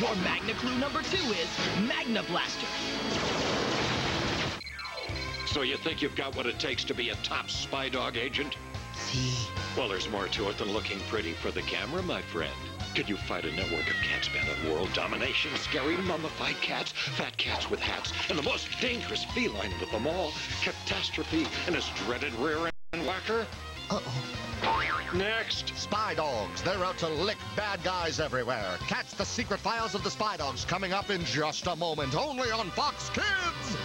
Your Magna clue number two is Magna Blaster. So you think you've got what it takes to be a top spy dog agent? See. Well, there's more to it than looking pretty for the camera, my friend. Could you fight a network of cats bent on world domination, scary mummified cats, fat cats with hats, and the most dangerous feline of them all, Catastrophe and his dreaded rear end whacker? Uh-oh. Next! Spy Dogs. They're out to lick bad guys everywhere. Catch the secret files of the Spy Dogs coming up in just a moment, only on Fox Kids.